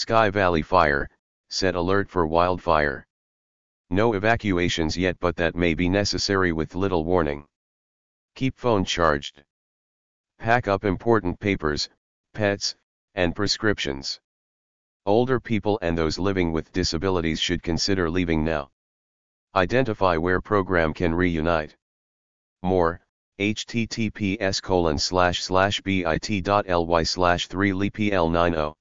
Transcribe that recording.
Sky Valley Fire, set alert for wildfire. No evacuations yet but that may be necessary with little warning. Keep phone charged. Pack up important papers, pets, and prescriptions. Older people and those living with disabilities should consider leaving now. Identify where program can reunite. More, https colon slash slash bit.ly slash 3 lepl 90